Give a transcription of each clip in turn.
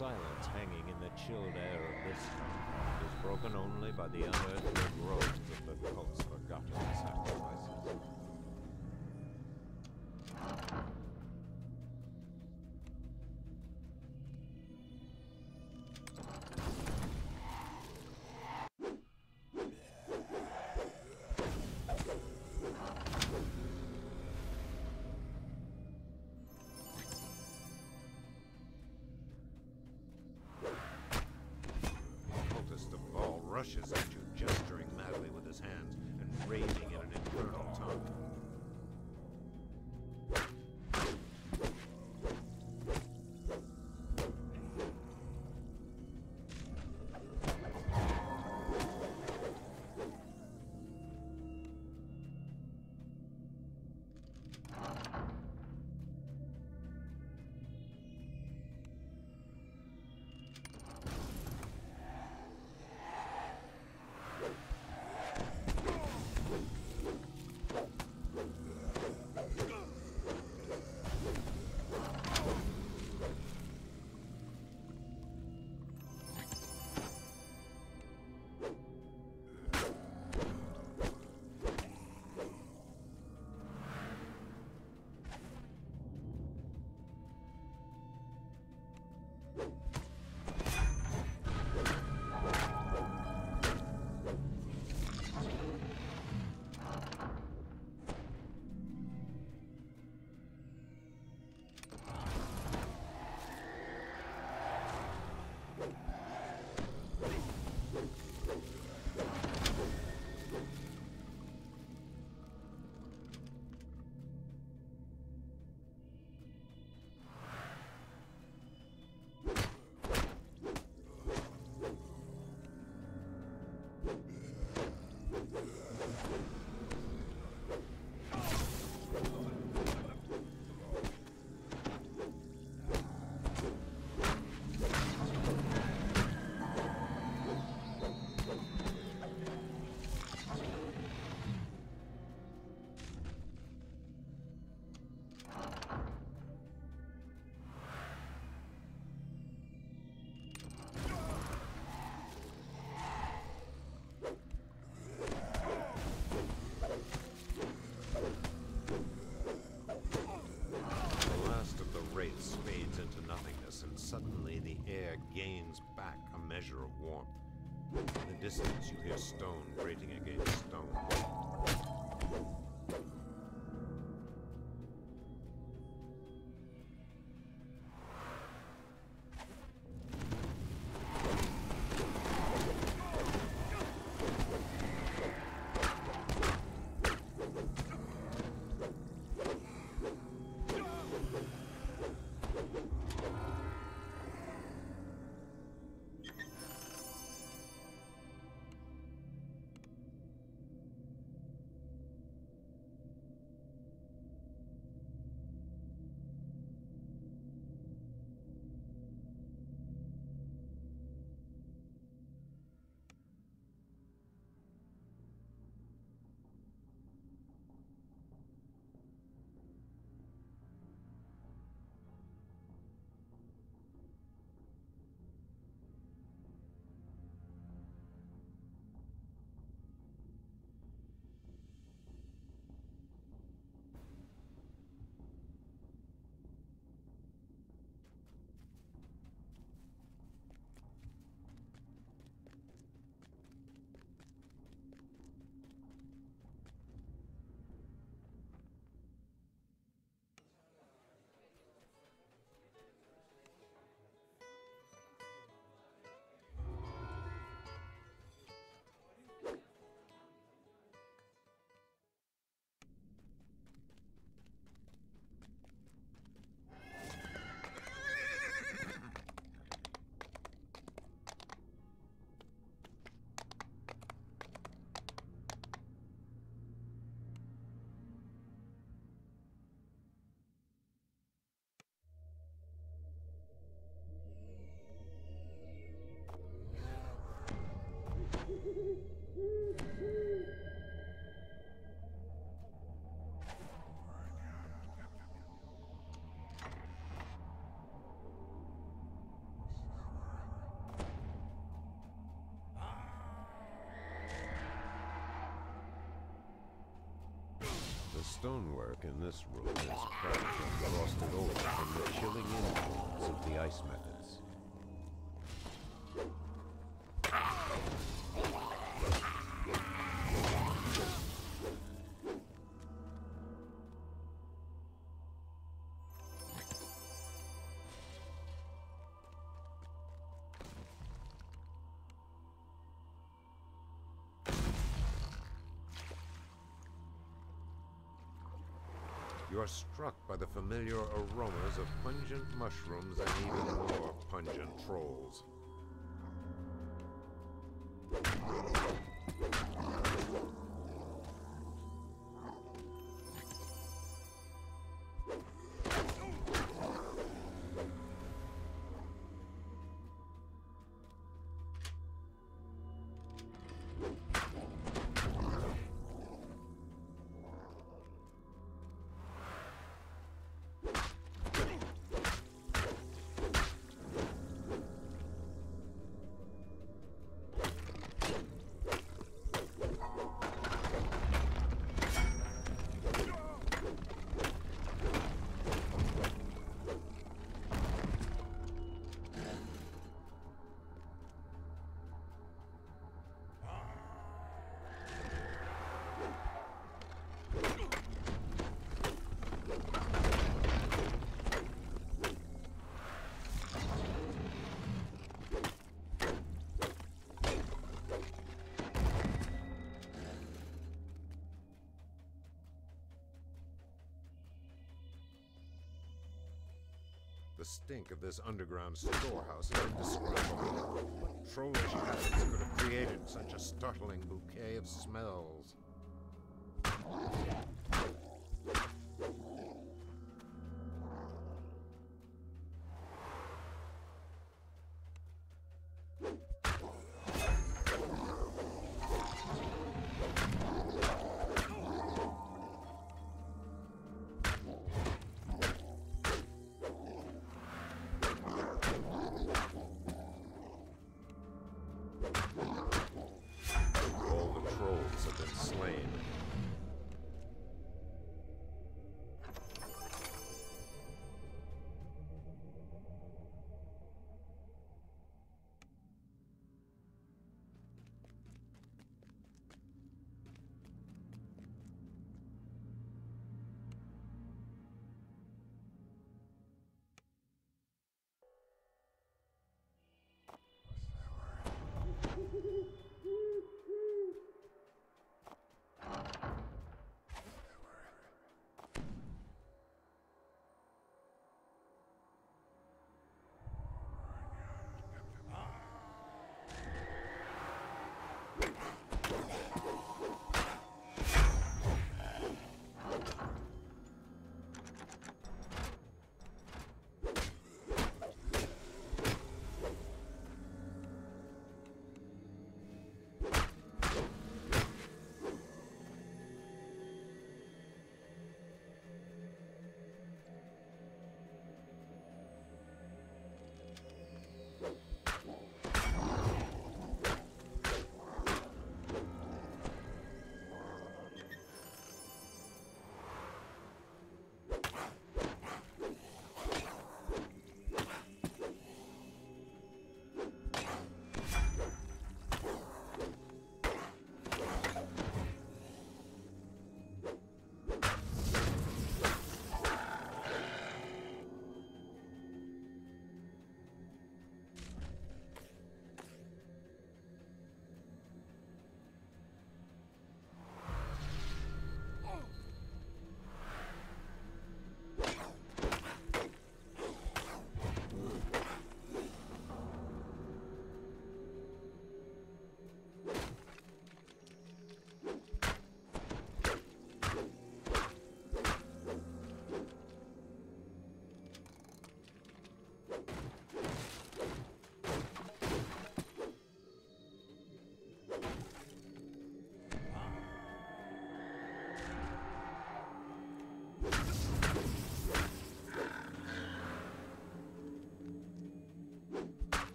silence hanging in the chilled air of this is broken only by the unearthly groans of the cult's forgotten sacrifices. Measure of warmth. In the distance, you hear stone grating against stonework in this room is cracked and frosted over from the chilling influence of the ice mephits. You are struck by the familiar aromas of pungent mushrooms and even more pungent trolls. The stink of this underground storehouse is indescribable. Trollish habits could have created such a startling bouquet of smells?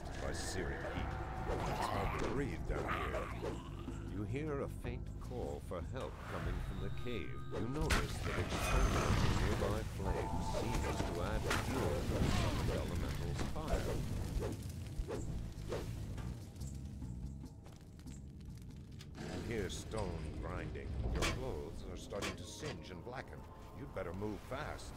By searing heat. It's hard to breathe down here. You hear a faint call for help coming from the cave. You notice that to nearby flames seems to add fuel to the elemental's fire. You hear stone grinding. Your clothes are starting to singe and blacken. You'd better move fast.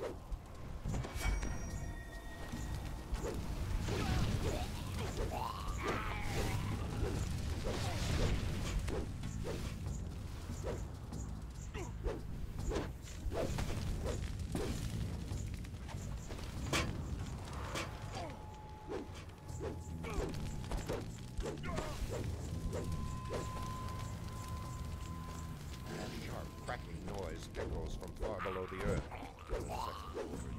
Cracking from far below the earth.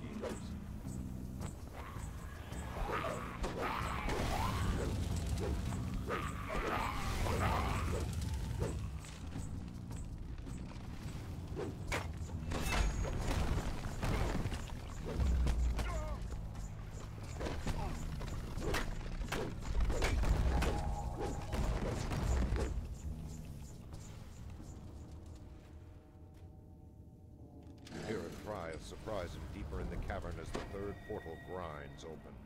Surprise him deeper in the cavern as the third portal grinds open.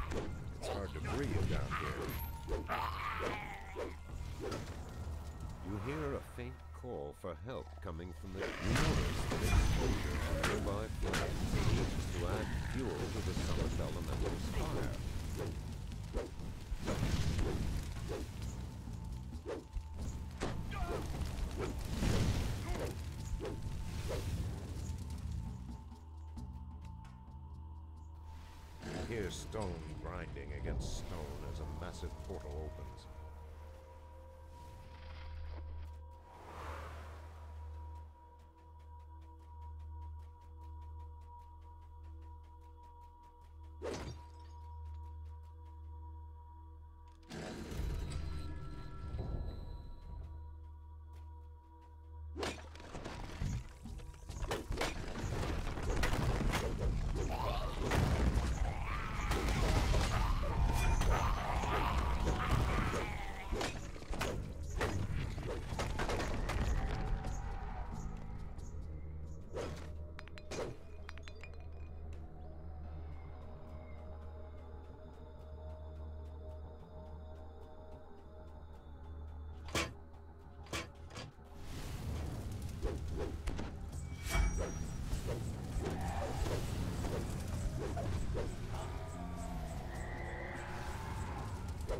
It's hard to breathe down here. You hear a faint call for help coming from the... That exposure to nearby flames seems to add fuel to the summer's elemental's fire. You stone grinding against stone as a massive portal opens.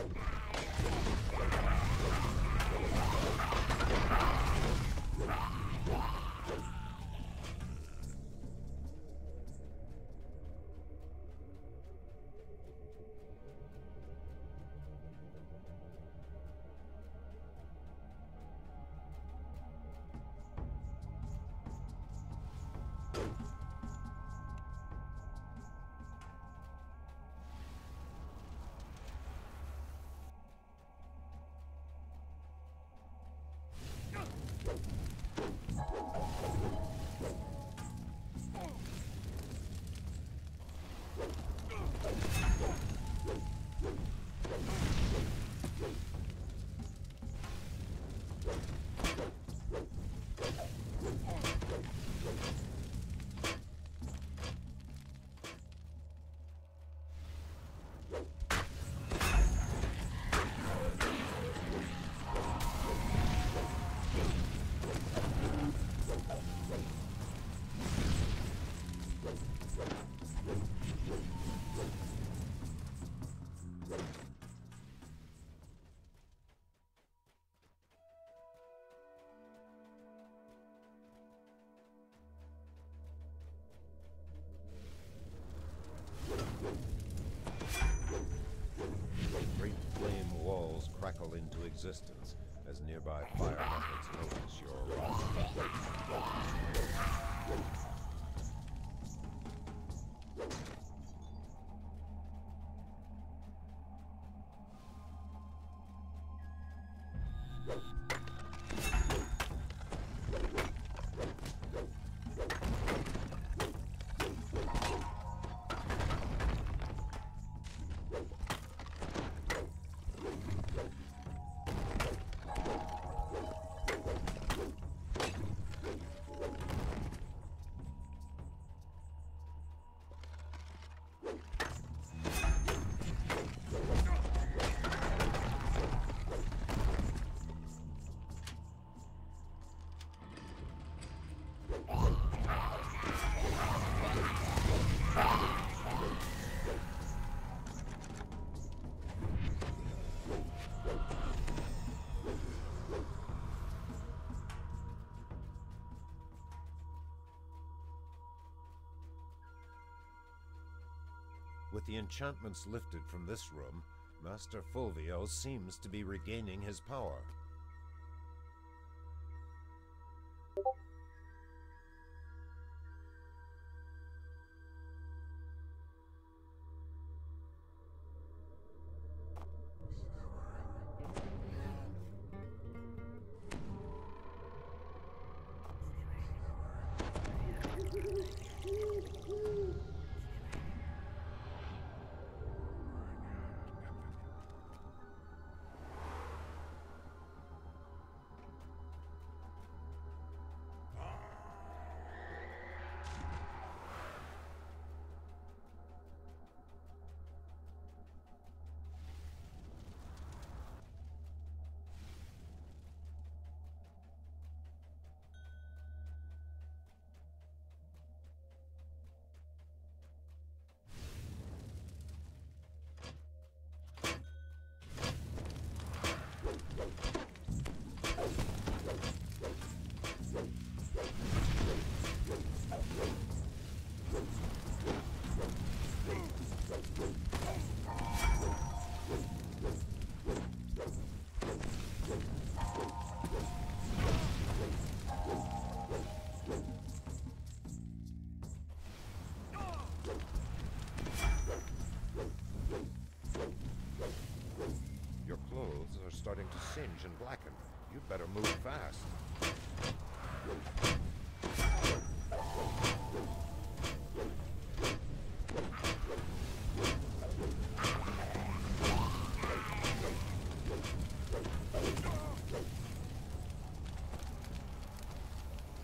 Great flame walls existence as nearby fire mephits notice your arrival. With the enchantments lifted from this room, Master Fulvio seems to be regaining his power. Singe and blacken. You'd better move fast.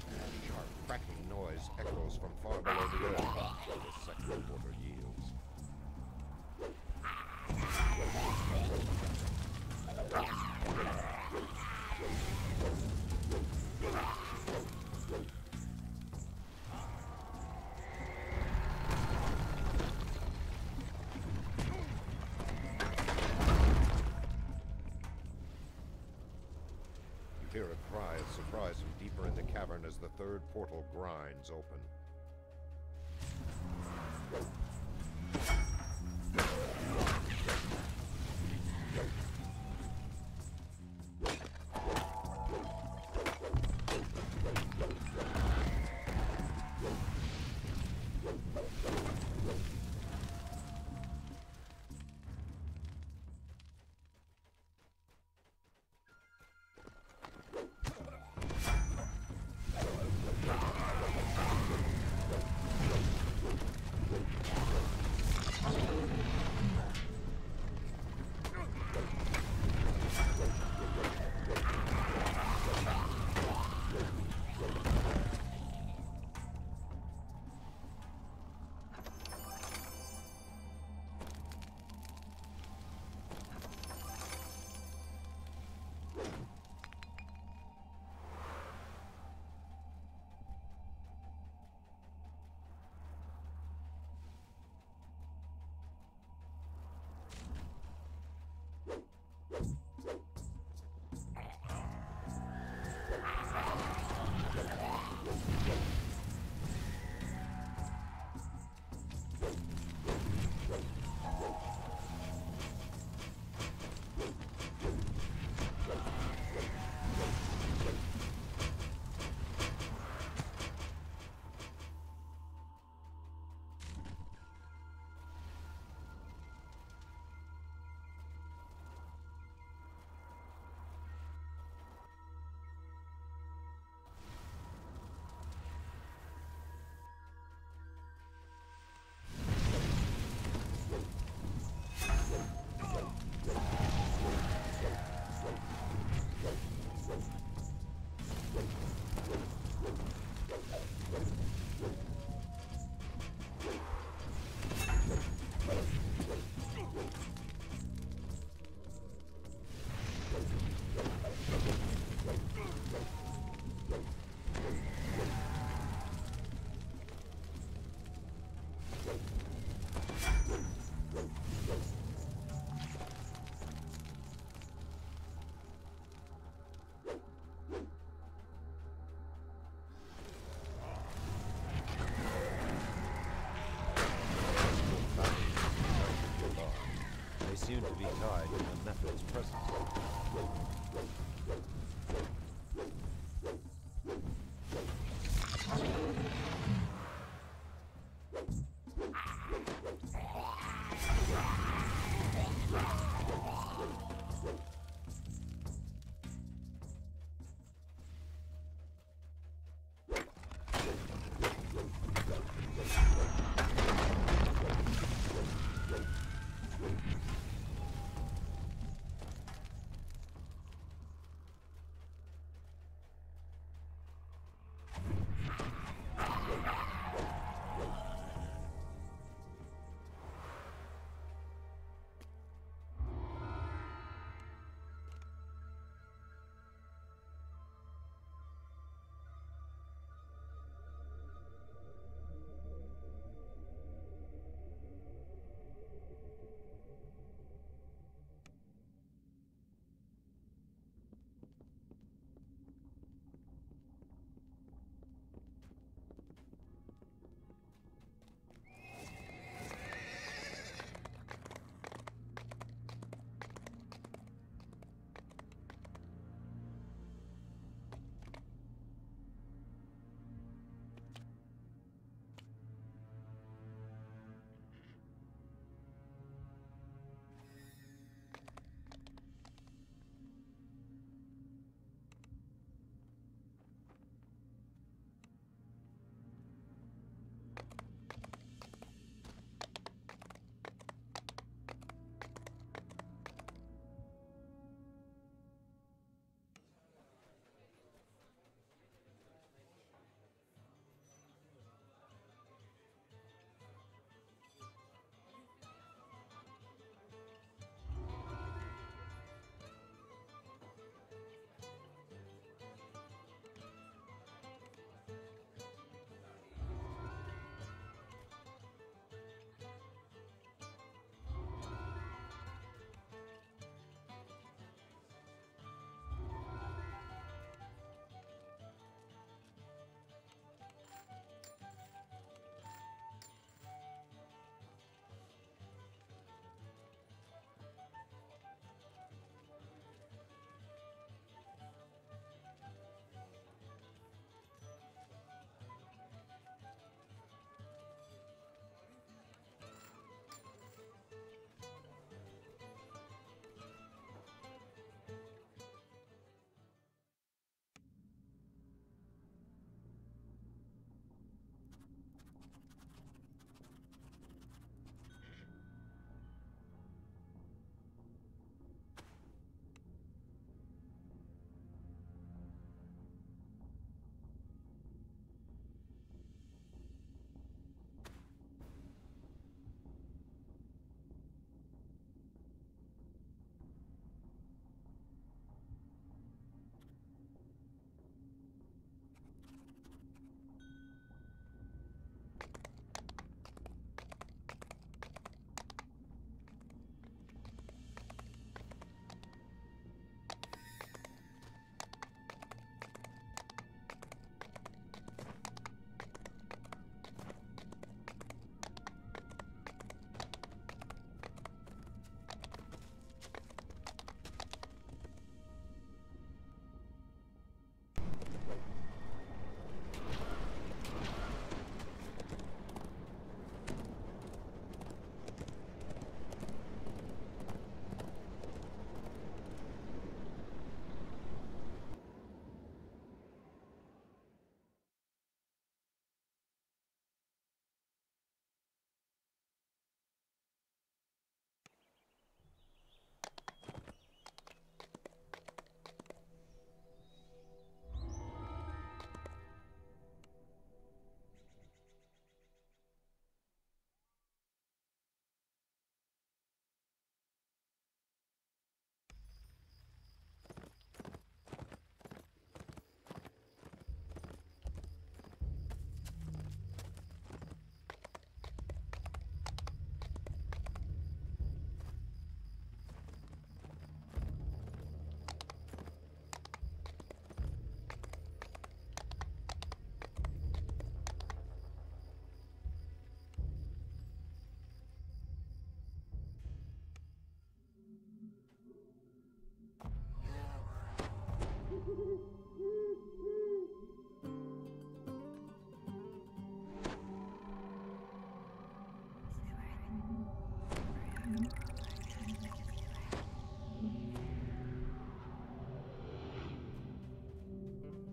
A sharp cracking noise echoes from far below the third portal grinds open.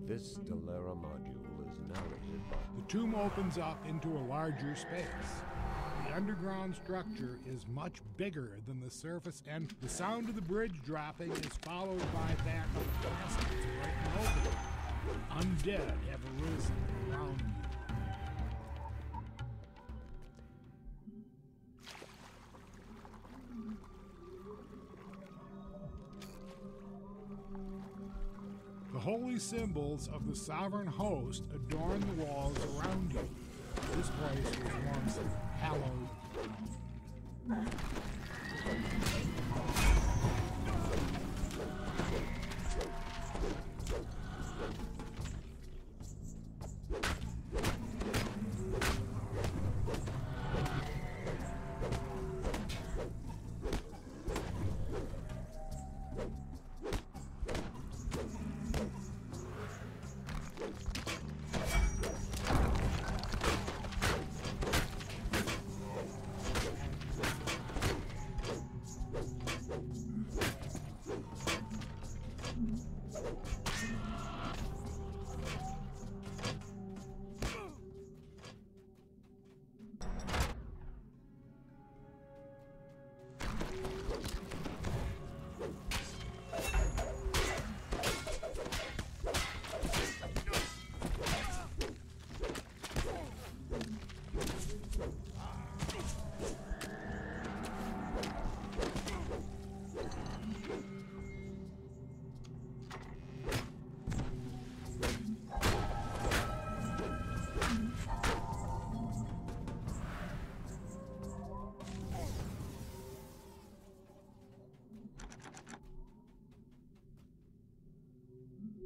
This Delera module is narrated by... The tomb opens up into a larger space. The underground structure is much bigger than the surface, and the sound of the bridge dropping is followed by that of the breaking open. Undead have arisen around you. The holy symbols of the sovereign host adorn the walls around you. This place was once hallowed.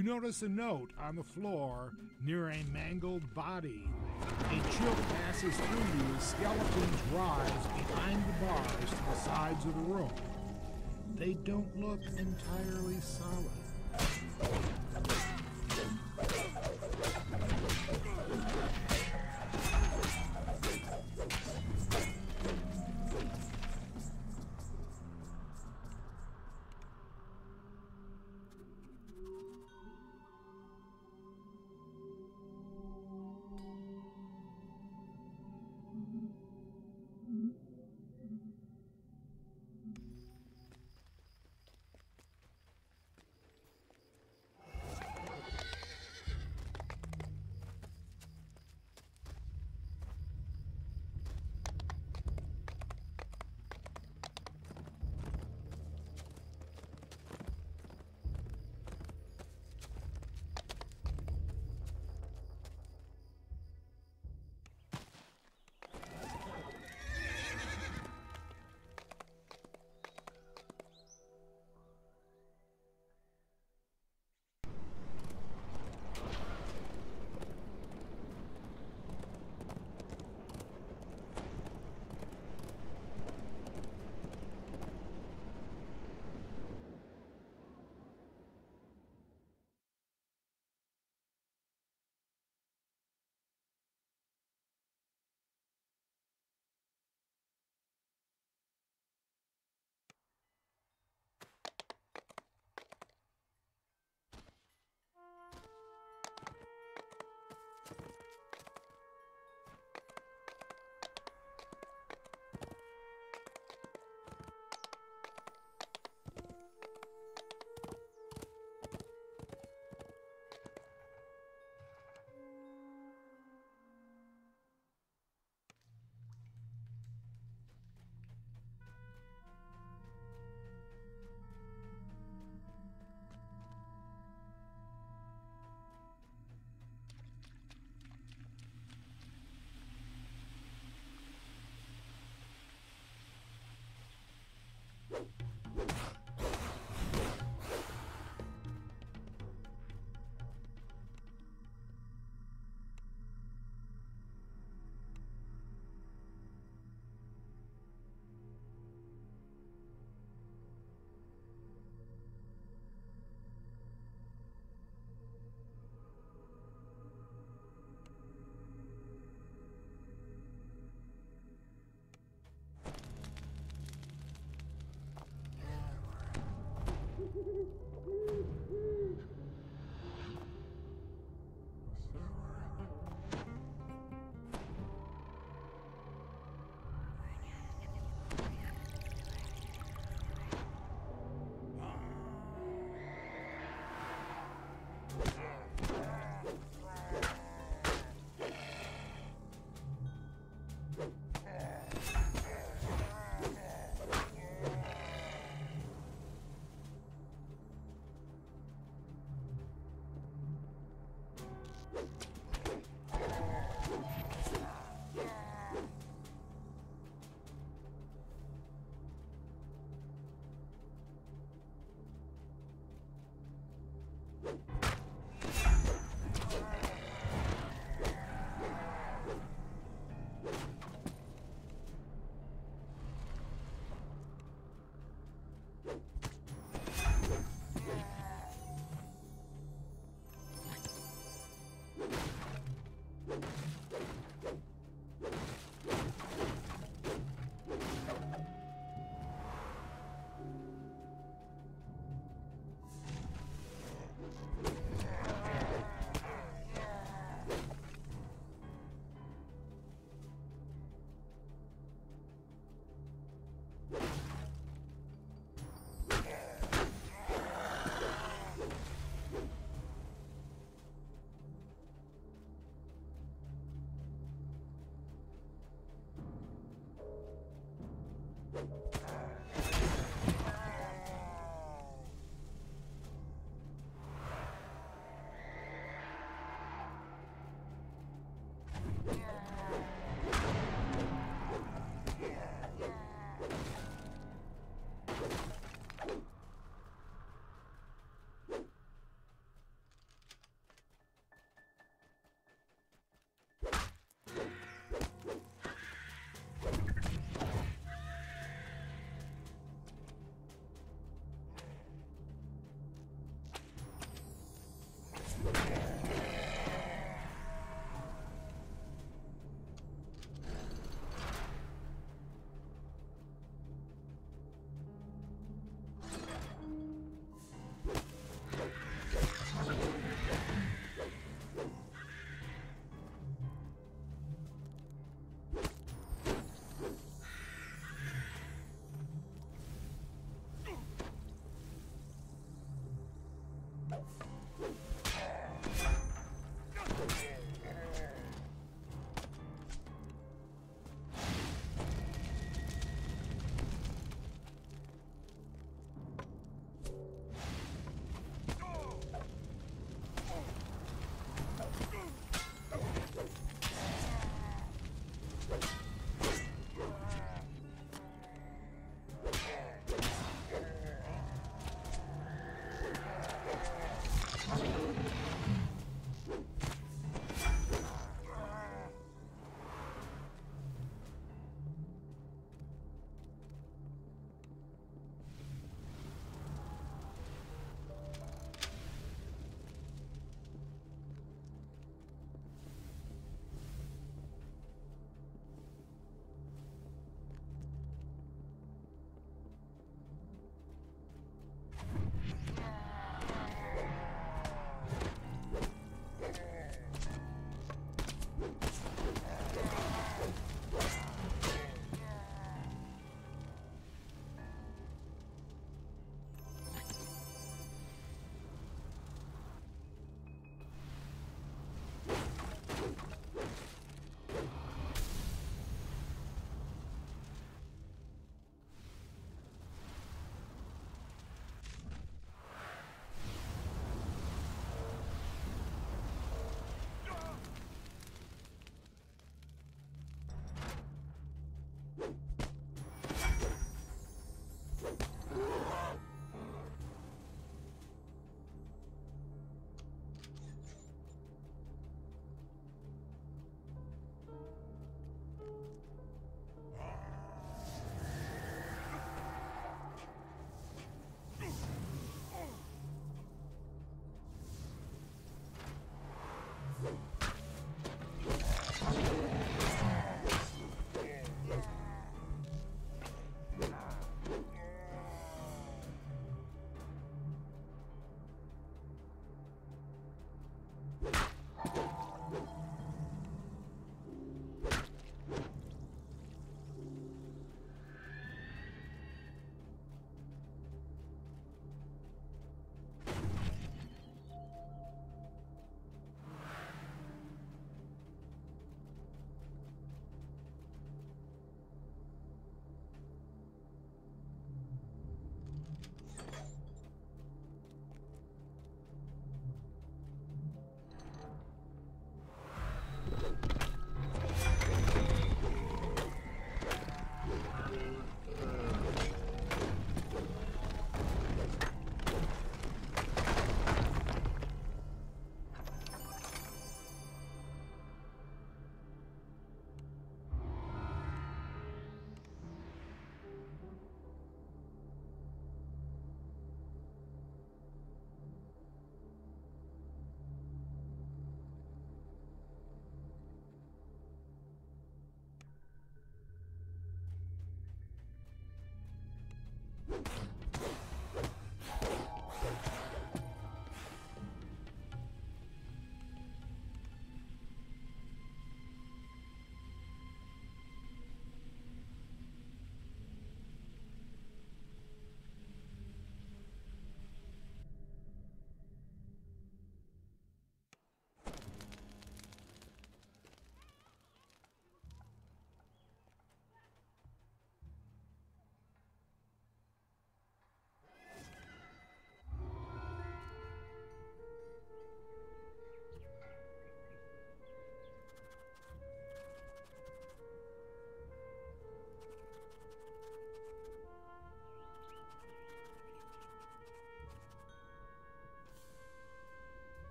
You notice a note on the floor near a mangled body. A chill passes through you as skeletons rise behind the bars to the sides of the room. They don't look entirely solid.